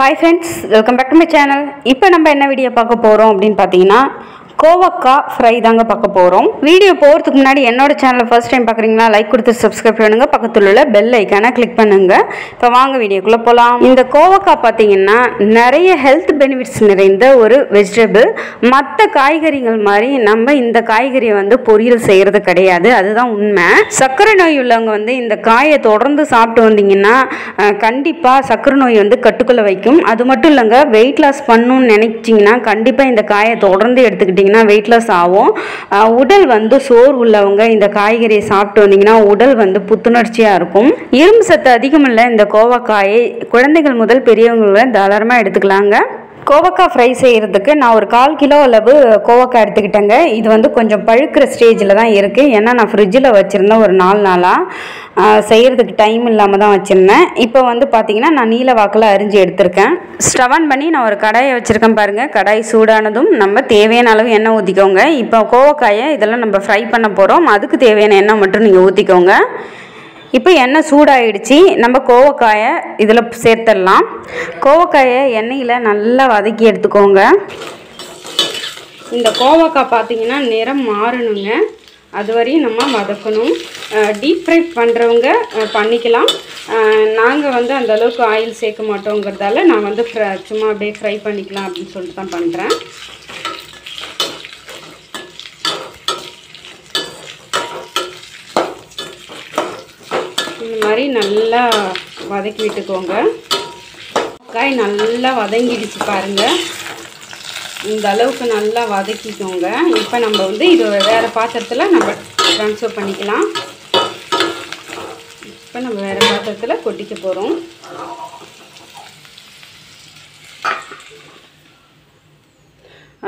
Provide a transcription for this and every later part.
Hi friends welcome back to my channel இப்போ நம்ம என்ன வீடியோ பார்க்க போகிறோம் அப்படின்னு பார்த்தீங்கன்னா கோவக்காய் ஃப்ரை தாங்க பார்க்க போகிறோம் வீடியோ போகிறதுக்கு முன்னாடி என்னோட சேனலை ஃபர்ஸ்ட் டைம் பார்க்குறீங்களா லைக் கொடுத்து சப்ஸ்கிரைப் பண்ணுங்க. பக்கத்தில் உள்ள பெல் ஐக்கானை கிளிக் பண்ணுங்க. இப்போ வாங்க வீடியோக்குள்ளே போகலாம் இந்த கோவக்காய் பார்த்தீங்கன்னா நிறைய ஹெல்த் பெனிஃபிட்ஸ் நிறைந்த ஒரு வெஜிடபிள் மற்ற காய்கறிகள் மாதிரி நம்ம இந்த காய்கறியை வந்து பொரியல் செய்கிறது கிடையாது. அதுதான் உண்மை. சர்க்கரை நோய் உள்ளவங்க வந்து இந்த காயை தொடர்ந்து சாப்பிட்டு வந்தீங்கன்னா கண்டிப்பாக சர்க்கரை நோய் வந்து கட்டுக்குள்ளே வைக்கும். அது மட்டும் இல்லைங்க வெயிட் லாஸ் பண்ணணும்னு நினைச்சிங்கன்னா கண்டிப்பாக இந்த காயை தொடர்ந்து எடுத்துக்கிட்டிங்கன்னா வெயிட் லாஸ் ஆகும். உடல் வந்து சோர் உள்ளவங்க இந்த காய்கறியை சாப்பிட்டு வந்தீங்கன்னா உடல் வந்து புத்துணர்ச்சியாக இருக்கும். இரும்பு சத்து அதிகமுள்ள இந்த கோவக்காயை குழந்தைகள் முதல் பெரியவங்களை தாராளமாக எடுத்துக்கலாங்க. கோவக்காய் ஃப்ரை செய்கிறதுக்கு நான் ஒரு கால் கிலோ அளவு கோவக்காய் எடுத்துக்கிட்டேங்க. இது வந்து கொஞ்சம் பழுக்கிற ஸ்டேஜில் தான் இருக்குது ஏன்னா நான் ஃப்ரிட்ஜில் வச்சுருந்தேன் ஒரு நாலு நாளாக செய்கிறதுக்கு டைம் இல்லாமல் தான் வச்சுருந்தேன். இப்போ வந்து பார்த்திங்கன்னா நான் நீல வாக்கில் அரிஞ்சு எடுத்திருக்கேன். ஸ்டவன் பண்ணி நான் ஒரு கடாயை வச்சுருக்கேன் பாருங்கள் கடாய் சூடானதும் நம்ம தேவையான அளவு எண்ணெய் ஊற்றிக்கோங்க இப்போ கோவக்காயை இதெல்லாம் நம்ம ஃப்ரை பண்ண போகிறோம் அதுக்கு தேவையான எண்ணெய் மட்டும் நீங்கள் ஊற்றிக்கோங்க இப்போ எண்ணெய் சூடாயிடுச்சு. நம்ம கோவக்காயை இதில் சேர்த்துடலாம். கோவக்காயை எண்ணெயில் நல்லா வதக்கி எடுத்துக்கோங்க. இந்த கோவக்காய் பார்த்தீங்கன்னா நிறம் மாறணுங்க. அது வரையும் நம்ம வதக்கணும். டீப் ஃப்ரை பண்ணுறவங்க பண்ணிக்கலாம். நாங்கள் வந்து அந்த அளவுக்கு ஆயில் சேர்க்க மாட்டோங்கிறதால நான் வந்து சும்மா அப்படியே ஃப்ரை பண்ணிக்கலாம் அப்படின்னு சொல்லிட்டு தான் பண்ணுறேன் இந்த மாதிரி நல்லா வதக்கி விட்டுக்கோங்க. காய் நல்லா வதங்கிடுச்சு பாருங்கள் இந்த அளவுக்கு நல்லா வதக்கிக்கோங்க. இப்போ நம்ம வந்து இது வேறு பாத்திரத்தில் நம்ம ட்ரான்ஸ்ஃபர் பண்ணிக்கலாம். இப்போ நம்ம வேறு பாத்திரத்தில் கொட்டிக்க போகிறோம்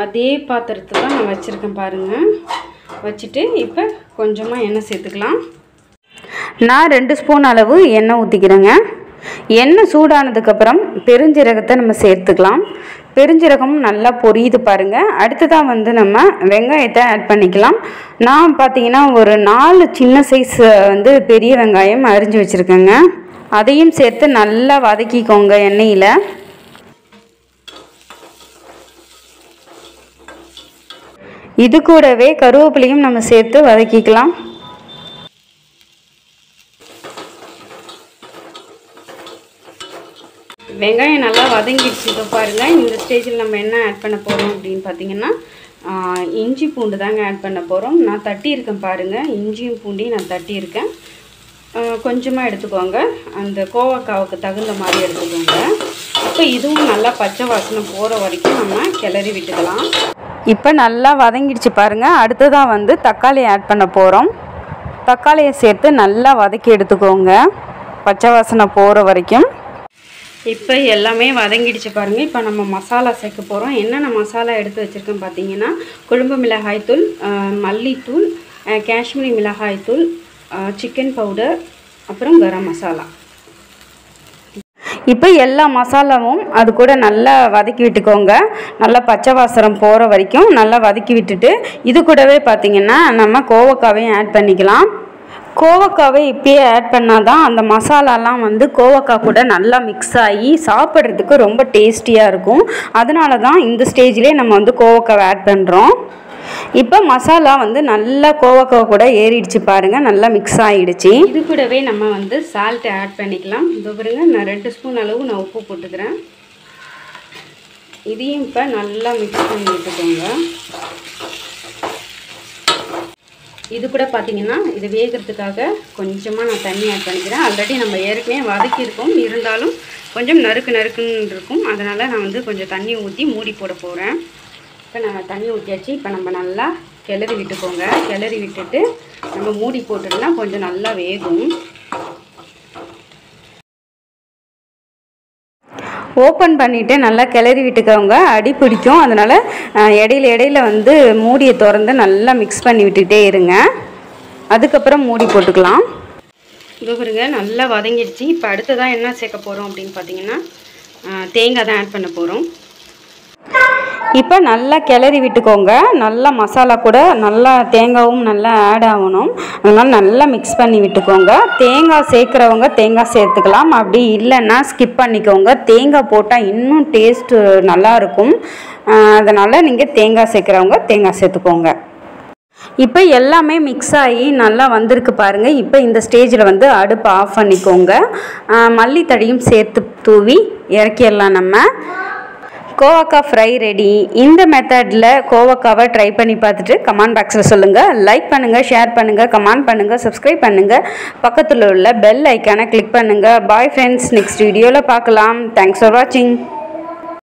அதே பாத்திரத்தை தான் நான் வச்சுருக்கேன் பாருங்கள் வச்சுட்டு இப்போ கொஞ்சமாக எண்ணெய் சேர்த்துக்கலாம். நான் ரெண்டு ஸ்பூன் அளவு எண்ணெய் ஊற்றிக்கிறேங்க எண்ணெய் சூடானதுக்கப்புறம் பெருஞ்சீரகத்தை நம்ம சேர்த்துக்கலாம். பெருஞ்சீரகமும் நல்லா பொரியுது பாருங்கள் அடுத்ததாக வந்து நம்ம வெங்காயத்தை ஆட் பண்ணிக்கலாம். நான் பார்த்தீங்கன்னா ஒரு நாலு சின்ன சைஸ் வந்து பெரிய வெங்காயம் அரிஞ்சு வச்சுருக்கேங்க. அதையும் சேர்த்து நல்லா வதக்கிக்கோங்க எண்ணெயில். இது கூடவே கருவேப்பிலையும் நம்ம சேர்த்து வதக்கிக்கலாம். வெங்காயம் நல்லா வதங்கிடுச்சு. இப்போ பாருங்கள் இந்த ஸ்டேஜில் நம்ம என்ன ஆட் பண்ண போகிறோம் அப்படின்னு பார்த்தீங்கன்னா இஞ்சி பூண்டு தாங்க ஆட் பண்ண போகிறோம் நான் தட்டியிருக்கேன் பாருங்கள் இஞ்சியும் பூண்டையும் நான் தட்டியிருக்கேன். கொஞ்சமாக எடுத்துக்கோங்க. அந்த கோவக்காவுக்கு தகுந்த மாதிரி எடுத்துக்கோங்க. இப்போ இதுவும் நல்லா பச்சை வாசனை போகிற வரைக்கும் நம்ம கிளறி விட்டுக்கலாம். இப்போ நல்லா வதங்கிடுச்சு பாருங்கள் அடுத்ததாக வந்து தக்காளி ஆட் பண்ண போகிறோம் தக்காளியை சேர்த்து நல்லா வதக்கி எடுத்துக்கோங்க. பச்சை வாசனை போகிற வரைக்கும். இப்போ எல்லாமே வதங்கிடுச்சு பாருங்கள் இப்போ நம்ம மசாலா சேர்க்க போகிறோம் என்னென்ன மசாலா எடுத்து வச்சுருக்கேன் பார்த்தீங்கன்னா குழம்பு மிளகாய்த்தூள் மல்லித்தூள் காஷ்மீரி மிளகாய்த்தூள் சிக்கன் பவுடர் அப்புறம் கரம் மசாலா. இப்போ எல்லா மசாலாவும் அது கூட நல்லா வதக்கி விட்டுக்கோங்க. நல்லா பச்சை வாசரம் போகிற வரைக்கும் நல்லா வதக்கி விட்டுட்டு இது கூடவே பார்த்திங்கன்னா நம்ம கோவக்காவையும் ஆட் பண்ணிக்கலாம். கோவக்காவை இப்பயே ஆட் பண்ணால் தான் அந்த மசாலாலாம் வந்து கோவக்காய் கூட நல்லா மிக்ஸ் ஆகி சாப்பிட்றதுக்கு ரொம்ப டேஸ்டியாக இருக்கும். அதனால தான் இந்த ஸ்டேஜ்லேயே நம்ம வந்து கோவக்காவை ஆட் பண்ணுறோம் இப்போ மசாலா வந்து நல்லா கோவக்காய் கூட ஏறிடுச்சு பாருங்கள் நல்லா மிக்ஸ் ஆகிடுச்சு இது கூடவே நம்ம வந்து சால்ட் ஆட் பண்ணிக்கலாம். இது பாருங்க நான் ரெண்டு ஸ்பூன் அளவு நான் உப்பு போட்டுக்கிறேன். இதையும் இப்போ நல்லா மிக்ஸ் பண்ணி விட்டுக்கோங்க இது கூட பார்த்தீங்கன்னா இது வேகிறதுக்காக கொஞ்சமாக நான் தண்ணி ஆட் பண்ணிக்கிறேன். ஆல்ரெடி நம்ம ஏற்கனவே வதக்கியிருக்கோம். இருந்தாலும் கொஞ்சம் நறுக்கு நறுக்குன்னு இருக்கும். அதனால் நான் வந்து கொஞ்சம் தண்ணி ஊற்றி மூடி போட போகிறேன் இப்போ நான் தண்ணி ஊற்றியாச்சு இப்போ நம்ம நல்லா கிளறி விட்டுக்கோங்க. கிளறி விட்டுட்டு நம்ம மூடி போட்டுட்டோம்னா கொஞ்சம் நல்லா வேகும். ஓப்பன் பண்ணிவிட்டு நல்லா கிளறி விட்டுக்கவங்க அடி பிடிக்கும். அதனால் இடையில இடையில வந்து மூடியை திறந்து நல்லா மிக்ஸ் பண்ணி விட்டுகிட்டே இருங்க. அதுக்கப்புறம் மூடி போட்டுக்கலாம். இது பாருங்க நல்லா வதங்கிடுச்சு. இப்போ அடுத்ததாக என்ன சேர்க்க போகிறோம் அப்படின்னு பார்த்தீங்கன்னா தேங்காய் தான் ஆட் பண்ண போகிறோம் இப்போ நல்லா கிளறி விட்டுக்கோங்க. நல்லா மசாலா கூட நல்லா தேங்காவும் நல்லா ஆட் ஆகணும். அதனால் நல்லா மிக்ஸ் பண்ணி விட்டுக்கோங்க. தேங்காய் சேர்க்குறவங்க தேங்காய் சேர்த்துக்கலாம். அப்படி இல்லைன்னா ஸ்கிப் பண்ணிக்கோங்க. தேங்காய் போட்டால் இன்னும் டேஸ்ட்டு நல்லாயிருக்கும் அதனால் நீங்கள் தேங்காய் சேர்க்குறவங்க தேங்காய் சேர்த்துக்கோங்க. இப்போ எல்லாமே மிக்ஸ் ஆகி நல்லா வந்திருக்கு பாருங்கள் இப்போ இந்த ஸ்டேஜில் வந்து அடுப்பு ஆஃப் பண்ணிக்கோங்க. மல்லித்தடியும் சேர்த்து தூவி இறக்கிடலாம் நம்ம. கோவக்காய் ஃப்ரை ரெடி இந்த மெத்தடில் கோவக்காவை ட்ரை பண்ணி பார்த்துட்டு கமெண்ட் பாக்ஸில் சொல்லுங்கள் லைக் பண்ணுங்கள் ஷேர் பண்ணுங்கள் கமெண்ட் பண்ணுங்கள் சப்ஸ்கிரைப் பண்ணுங்கள் பக்கத்தில் உள்ள பெல் ஐக்கானை கிளிக் பண்ணுங்கள் பாய் ஃப்ரெண்ட்ஸ் நெக்ஸ்ட் வீடியோவில் பார்க்கலாம். தேங்க்ஸ் ஃபார் வாட்சிங்